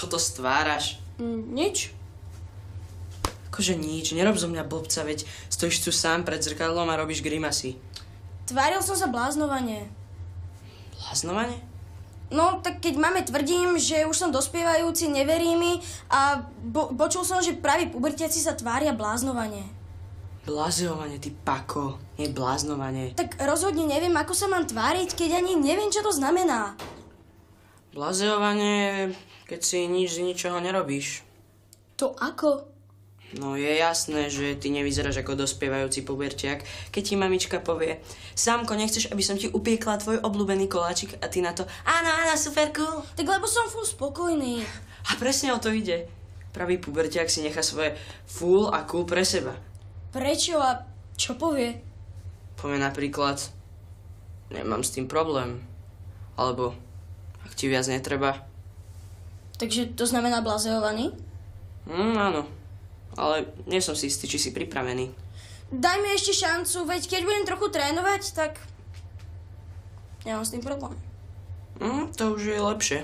Čo to stváraš? Mm, nič. Akože nič, nerob zo mňa blbca, veď stojíš tu sám pred zrkadlom a robíš grimasy. Tváril som sa bláznovanie. Bláznovanie? No, tak keď máme tvrdím, že už som dospievajúci, neverí mi a bo- počul som, že praví pubertiaci sa tvária bláznovanie. Blázovanie, ty pako, nie bláznovanie. Tak rozhodne neviem, ako sa mám tváriť, keď ani neviem, čo to znamená. Blázovanie je, keď si nič z ničoho nerobíš. To ako? No je jasné, že ty nevyzeráš ako dospievajúci pubertiak, keď ti mamička povie Sámko, nechceš, aby som ti upiekla tvoj obľúbený koláčik a ty na to Áno, áno, super cool. Tak lebo som full spokojný. A presne o to ide. Pravý pubertiak si nechá svoje full a cool pre seba. Prečo a čo povie? Povie napríklad Nemám s tým problém. Alebo ak ti viac netreba. Takže to znamená blazeovaný? Hm, áno. Ale nie som si istý, či si pripravený. Daj mi ešte šancu, veď keď budem trochu trénovať, tak... Nemám s tým problém. Hm, to už je lepšie.